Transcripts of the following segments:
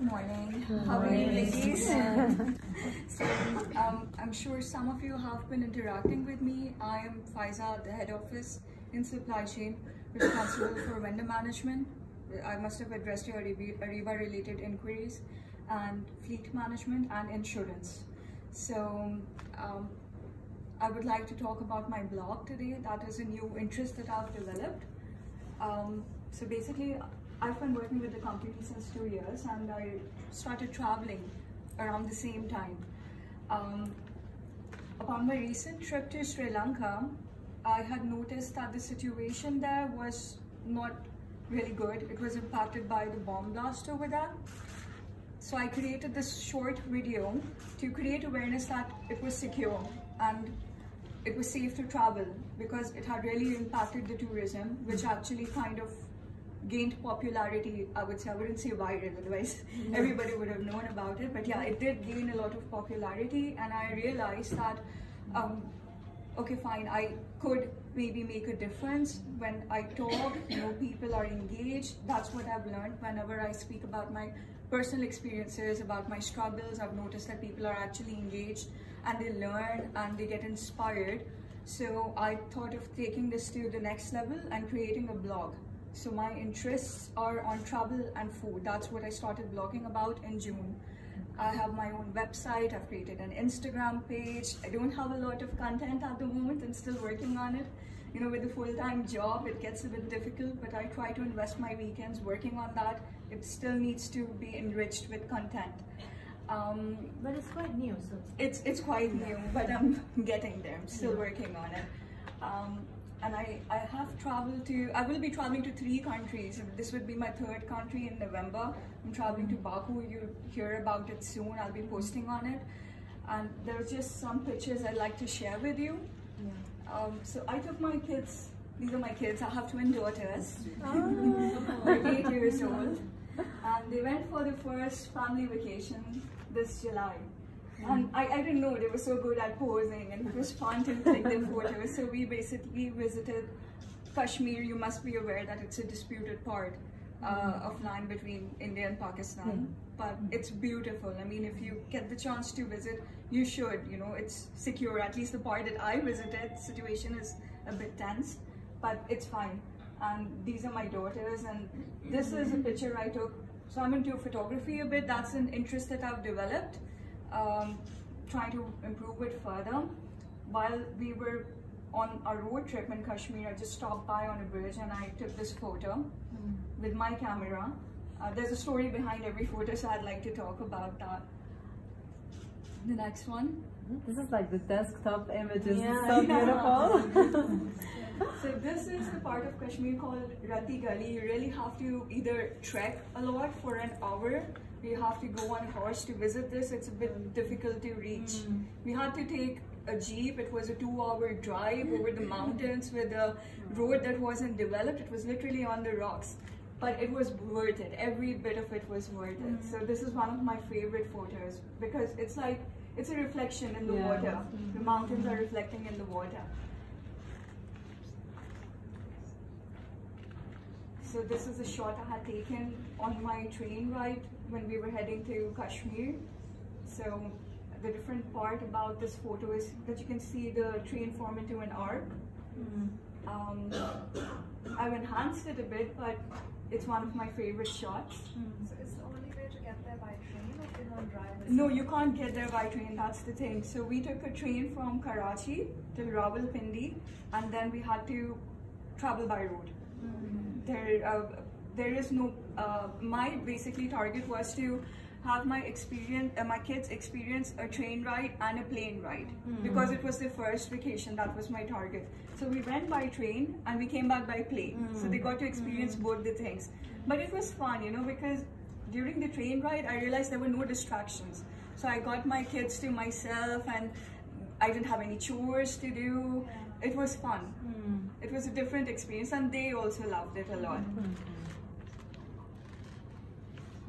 Good morning. How are you, ladies? so, um, I'm sure some of you have been interacting with me. I am Faiza, the head office in supply chain, responsible for vendor management. I must have addressed your Ariba related inquiries and fleet management and insurance. So, um, I would like to talk about my blog today. That is a new interest that I've developed. Um, so basically, I've been working with the company since two years and I started traveling around the same time. Um, upon my recent trip to Sri Lanka, I had noticed that the situation there was not really good. It was impacted by the bomb blast over there. So I created this short video to create awareness that it was secure and it was safe to travel because it had really impacted the tourism, which actually kind of gained popularity, I would say, I wouldn't say viral, otherwise everybody would have known about it. But yeah, it did gain a lot of popularity and I realized that, um, okay, fine, I could maybe make a difference when I talk, you know, people are engaged. That's what I've learned whenever I speak about my personal experiences, about my struggles. I've noticed that people are actually engaged and they learn and they get inspired. So I thought of taking this to the next level and creating a blog. So my interests are on travel and food. That's what I started blogging about in June. I have my own website, I've created an Instagram page. I don't have a lot of content at the moment and still working on it. You know, with a full-time job, it gets a bit difficult, but I try to invest my weekends working on that. It still needs to be enriched with content. Um, but it's quite new, so it's it's quite new, but I'm getting there. I'm still yeah. working on it. Um, and I, I have traveled to, I will be traveling to three countries. This would be my third country in November. I'm traveling to Baku. You'll hear about it soon. I'll be posting on it. And there's just some pictures I'd like to share with you. Yeah. Um, so I took my kids, these are my kids. I have twin daughters. Oh. They're eight years old. And they went for the first family vacation this July. And I, I didn't know they were so good at posing and it was fun to take their photos. So we basically visited Kashmir. You must be aware that it's a disputed part uh, mm-hmm. of land between India and Pakistan. Mm-hmm. But mm-hmm. it's beautiful. I mean, if you get the chance to visit, you should. You know, it's secure. At least the part that I visited, situation is a bit tense, but it's fine. And these are my daughters, and this is a picture I took. So I'm into photography a bit. That's an interest that I've developed um, trying to improve it further. While we were on a road trip in Kashmir, I just stopped by on a bridge and I took this photo mm. with my camera. Uh, there's a story behind every photo, so I'd like to talk about that. The next one. This is like the desktop images. Yeah, so beautiful. so this is the part of Kashmir called Rati Gali. You really have to either trek a lot for an hour we have to go on horse to visit this. It's a bit difficult to reach. Mm. We had to take a jeep. It was a two-hour drive over the mountains with a road that wasn't developed. It was literally on the rocks, but it was worth it. Every bit of it was worth it. Mm. So this is one of my favorite photos because it's like it's a reflection in the yeah. water. The mountains are reflecting in the water. So this is a shot I had taken on my train ride when we were heading to Kashmir. So the different part about this photo is that you can see the train form into an arc. Mm. Um, I've enhanced it a bit, but it's one of my favorite shots. Mm. So it's the only way to get there by train or can one drive? No, you can't get there by train, that's the thing. So we took a train from Karachi to Rawalpindi and then we had to travel by road. There uh, there is no uh, my basically target was to have my experience uh, my kids experience a train ride and a plane ride mm. because it was their first vacation that was my target so we went by train and we came back by plane mm. so they got to experience mm. both the things but it was fun you know because during the train ride i realized there were no distractions so i got my kids to myself and i didn't have any chores to do it was fun hmm. It was a different experience and they also loved it a lot -hmm.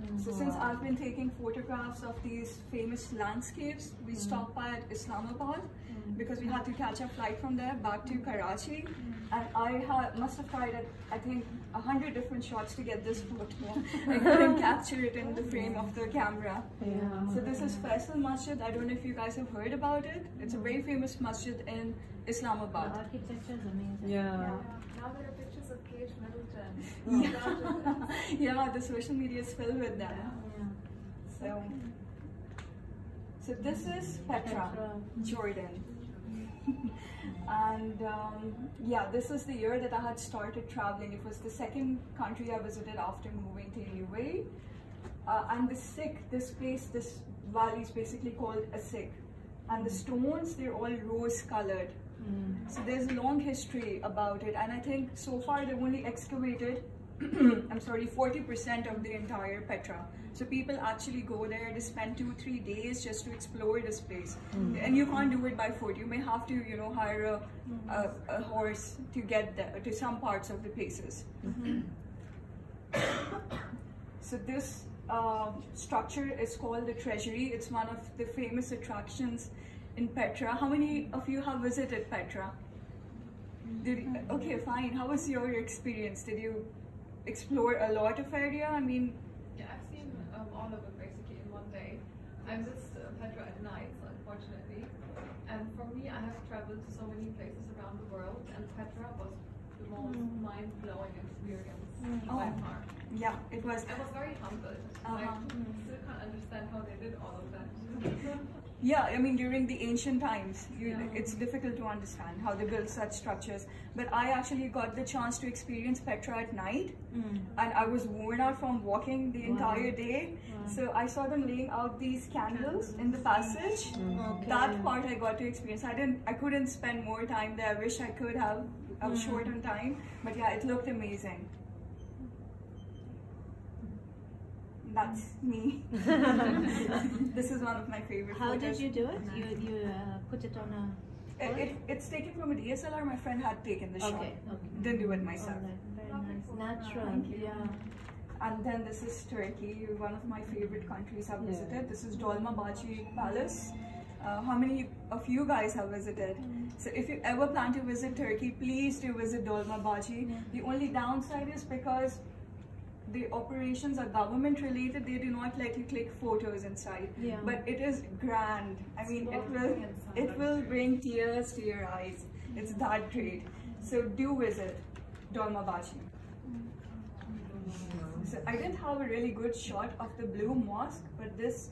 So mm-hmm. since I've been taking photographs of these famous landscapes, we mm-hmm. stopped by at Islamabad mm-hmm. because we had to catch a flight from there back to Karachi. And I ha- must have tried, at, I think, a hundred different shots to get this photo. I couldn't capture it in the frame of the camera. Yeah. So this is Faisal Masjid. I don't know if you guys have heard about it. It's a very famous masjid in Islamabad. The architecture is amazing. Yeah. Now there are pictures Middleton. Yeah. yeah, the social media is filled with that. Yeah. So, so this is Petra, Petra. Jordan. and um, yeah, this was the year that I had started traveling. It was the second country I visited after moving to UAE. Uh, and the Siq, this place, this valley is basically called a Siq. And the stones, they're all rose colored. Mm. So there's a long history about it, and I think so far they've only excavated, I'm sorry, 40% of the entire Petra. So people actually go there, they spend two, three days just to explore this place. And you can't do it by foot. You may have to, you know, hire a, a, a horse to get there, to some parts of the places. So this um, structure is called the Treasury. It's one of the famous attractions in Petra. How many of you have visited Petra? Did okay, fine. How was your experience? Did you explore a lot of area? I mean, Yeah, I've seen um, all of it basically in one day. I'm just uh, Petra at night, unfortunately. And for me, I have traveled to so many places around the world, and Petra was the most mind-blowing experience by Oh. far. yeah, it was. I was very humbled. Uh-huh. I still can't understand how they did all of that. Yeah, I mean during the ancient times, you, Yeah. it's difficult to understand how they built such structures. But I actually got the chance to experience Petra at night, Mm. and I was worn out from walking the Wow. entire day. So I saw them laying out these candles in the passage. Okay. That part I got to experience. I didn't. I couldn't spend more time there. I wish I could have. I was short on time, but yeah, it looked amazing. That's me. this is one of my favorite How photos. did you do it? You you uh, put it on a. It, it, it's taken from a DSLR. My friend had taken the shot. Okay. Okay. Didn't do it myself. Alright, Very nice. Natural. Thank you. Yeah. And then this is Turkey, one of my favorite countries I've Yeah. visited. This is Dolmabahce Palace. Uh, how many of you guys have visited? So if you ever plan to visit Turkey, please do visit Dolmabahce. The only downside is because the operations are government related, they do not let you click photos inside. Yeah. But it is grand. I mean, it will it will bring tears to your eyes. It's that great. So do visit Dolmabahce. So I didn't have a really good shot of the blue mosque, but this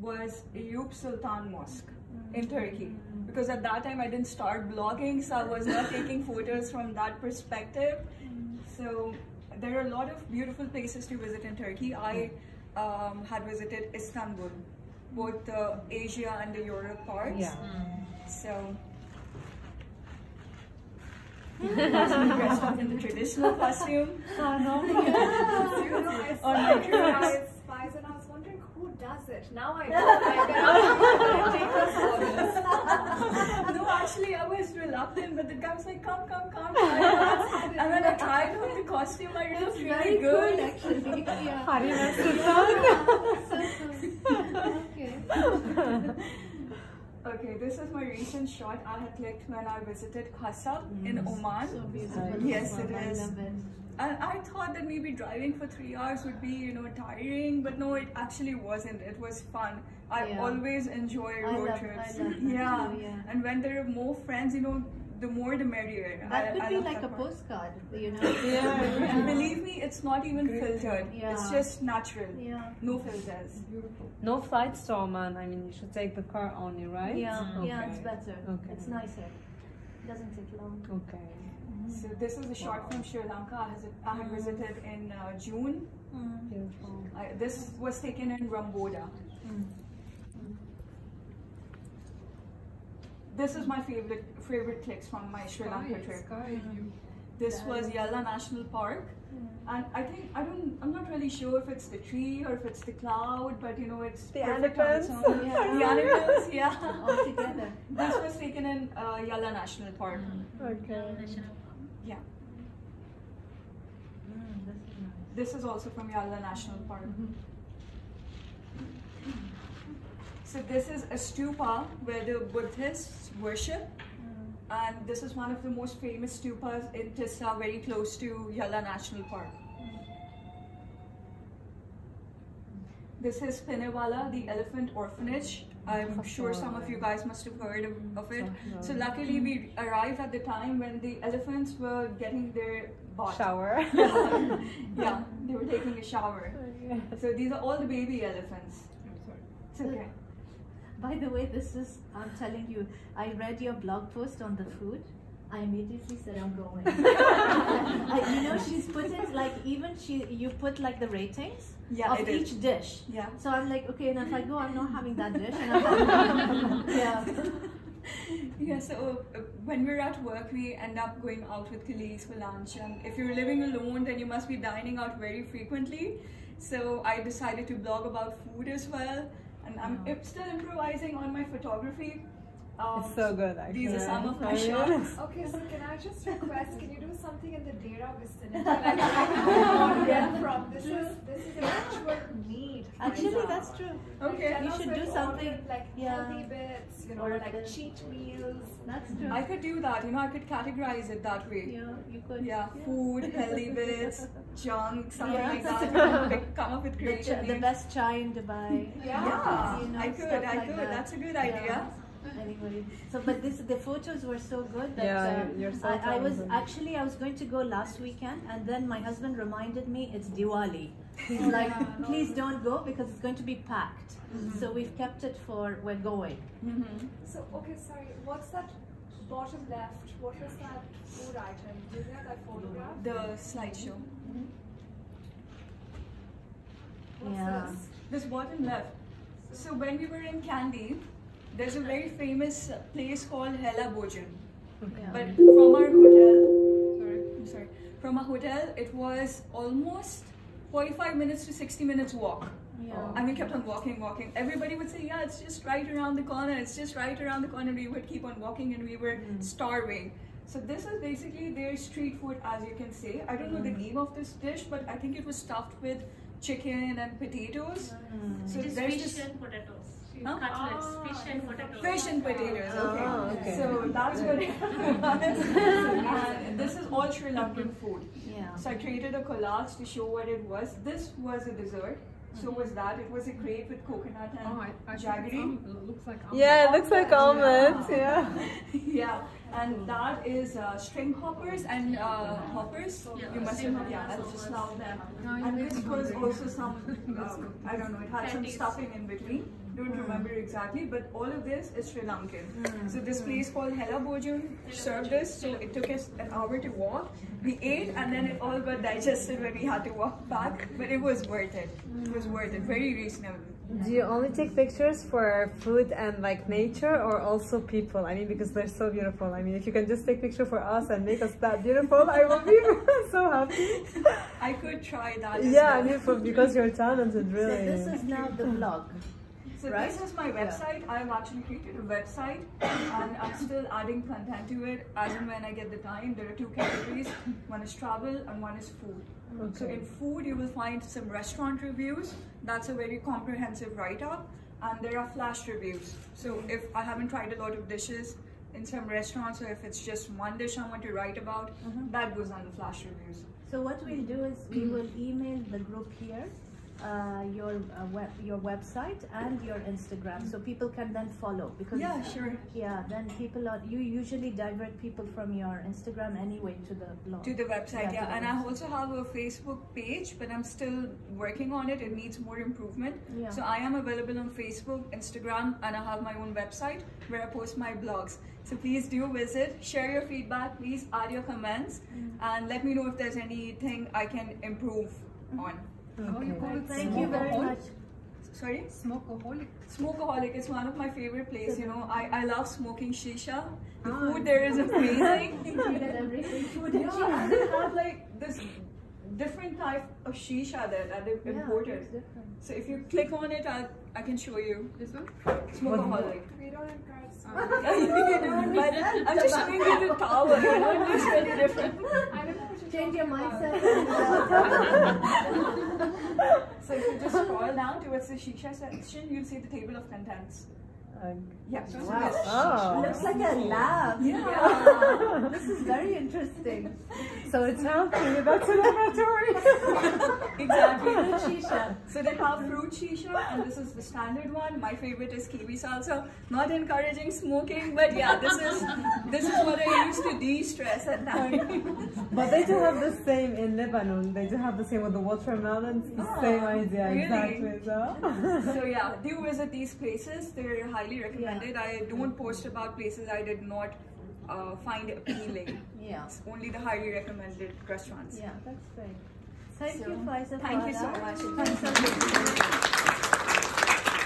was Ayub Sultan Mosque in Turkey. Because at that time I didn't start blogging, so I was not taking photos from that perspective. So there are a lot of beautiful places to visit in Turkey. I um, had visited Istanbul, both the Asia and the Europe parts. Yeah. So dressed up in the traditional costume. Oh no. You know, I saw guys and I was wondering who does it. Now I know. Like, I take us for this. no, actually, I was reluctant, but the guy was like, "Come, come, come." try and when I tried on the costume, I looked really Very good. cool, actually. Yeah. Harina Sultan. So cool. Okay. Okay, this is my recent shot I had clicked when I visited Khasab in mm. Oman. So beautiful. Yes, it I is. Love. And I thought that maybe driving for three hours would be, you know, tiring, but no, it actually wasn't. It was fun. I Yeah. always enjoy I road love- I trips. love yeah. too, yeah. And when there are more friends, you know, the more the merrier. That I- could I be like a part. postcard, you know? Yeah. And believe me, it's not even filtered. Yeah. It's just natural. Yeah. No filters. Beautiful. No flight to man. I mean, you should take the car only, right? Yeah, Okay. yeah, it's better. Okay. It's nicer. It Doesn't take long. Okay. So this is a shot from Sri Lanka. I, has, I had visited in uh, June. Beautiful. I, this was taken in Ramboda. Mm. This is my favorite favorite clicks from my Sri Lanka trip. Mm. This was Yala National Park, and I think I don't. I'm not really sure if it's the tree or if it's the cloud, but you know it's The perfect on its elephants. Yeah. The animals, yeah. All together. This was taken in uh, Yala National Park. Okay. Yeah. Mm, this is nice. This is also from Yala National Park. Mm -hmm. So this is a stupa where the Buddhists worship. Mm. And this is one of the most famous stupas in Tissa, very close to Yala National Park. Mm. This is Pinnawala, the elephant orphanage. I'm sure some of you guys must have heard of, of it. So luckily we arrived at the time when the elephants were getting their bath. Shower. yeah, they were taking a shower. So these are all the baby elephants. I'm sorry. It's okay. By the way, this is, I'm telling you, I read your blog post on the food. I immediately said I'm going. I- you know, she's put it like even she, you put like the ratings Yeah, of it is. each dish. Yeah. So I'm like, okay, and if I go, I'm not having that dish. And I'm yeah. Yeah, so uh, when we're at work, we end up going out with colleagues for lunch. And if you're living alone, then you must be dining out very frequently. So I decided to blog about food as well. And I'm still improvising on my photography. Um, It's so good, actually. These are some of my shots. Okay, so can I just request, can you do something in the Deira vicinity? Like right now, from this is this is an actual need. Actually, Faiza. that's true. Okay. You should do something, order, like yeah. healthy bits, you know, Or like the- cheat meals. That's true. I could do that, you know, I could categorize it that way. yeah, you could. Yeah, food, healthy bits, junk, something Yeah. like that. Come up- Come up with The, creative ch- the best chai in Dubai. Yeah. Yeah, You know, I could, stuff I like could. that. That's a good Yeah. idea. Anyway, so but this the photos were so good that Yeah, uh, you're so I, I was actually I was going to go last weekend and then my husband reminded me it's Diwali. He's like, please don't go because it's going to be packed. So we've kept it for we're going. hmm So okay, sorry. What's that bottom left? What was that food item? Do you have that photograph? The slideshow. What's Yeah. this? This bottom left. So when we were in Kandy, there's a very famous place called Hela Bojun. Yeah. But from our hotel, sorry, I'm sorry, from our hotel, it was almost 45 minutes to 60 minutes walk. yeah. And we kept on walking, walking. Everybody would say, yeah, it's just right around the corner. It's just right around the corner. We would keep on walking and we were Mm. starving. So this is basically their street food, as you can say. I don't know the name of this dish, but I think it was stuffed with chicken and potatoes. Mm. So It is there's fish this and potatoes. Huh? Cutlets, fish and potatoes. fish and potatoes. Okay. Oh, okay. So that's what it was. this is all Sri Lankan food. Yeah. So I created a collage to show what it was. This was a dessert. So was that. It was a crepe with coconut and Oh, I, I jaggery. it's it looks like omelet. Yeah, it looks like almonds. omelette. Yeah. yeah, and that is uh, string hoppers and uh, hoppers. Yeah, you must have, yeah, that's just now them. And this was also some, um, I don't know, it had some stuffing in between. Don't hmm. remember exactly, but all of this is Sri Lankan. Hmm. So this place hmm. called Hela Bojun served us, so it took us an hour to walk. We ate and then it all got digested when we had to walk back, but it was worth it. It was worth it, very reasonable. Do you only take pictures for food and like nature or also people? I mean, because they're so beautiful. I mean, if you can just take picture for us and make us that beautiful, I will be so happy. I could try that. as Yeah, I mean, for, because you're talented, really. So really. this is now the blog. So Right? this is my website. I've actually created a website and I'm still adding content to it as and when I get the time. There are two categories. One is travel and one is food. So in food you will find some restaurant reviews. That's a very comprehensive write-up. And there are flash reviews. So if I haven't tried a lot of dishes in some restaurants or if it's just one dish I want to write about, mm-hmm. that goes on the flash reviews. So what we'll do is we will email the group here uh, your uh, web, your website and your Instagram, so people can then follow. Because Yeah, sure. yeah, then people are you usually divert people from your Instagram anyway to the blog. to the website Yeah, yeah, the and i also have a facebook page but i'm still working on it it needs more improvement Yeah. so i am available on facebook instagram and i have my own website where i post my blogs so please do visit share your feedback please add your comments Mm. and let me know if there's anything i can improve on Oh, you call Thank you very much. sorry Smokeaholic. smokeaholic is one of my favorite places you know i, I love smoking shisha the Ah. food there is amazing You get everything food and Yeah, and they have like this different type of shisha there that they've Yeah, imported. it's different. So if you click on it, I I can show you. This one? Smokeaholic. We don't encourage Yeah, you don't, but I'm just showing you the tower. You know, it looks very different. Change your mindset. So if you just scroll down towards the shisha section, you'll see the table of contents. Yeah. so Wow. there's Oh. Looks like a lab. Yeah. this is very interesting. so it's healthy. That's a laboratory. Exactly. Fruit shisha. So they have fruit shisha, and this is the standard one. My favorite is kiwi salsa. Not encouraging smoking, but yeah, this is this is what I use to de-stress at night. but they do have the same in Lebanon. They do have the same with the watermelons. The Oh, same ah, idea, really? exactly. So. so yeah, do visit these places. They're highly recommended. I don't post about places I did not uh, find appealing. Yeah. It's only the highly recommended restaurants. Yeah, that's great. Thank So, you, Faiza. thank you so much. Thanks a lot.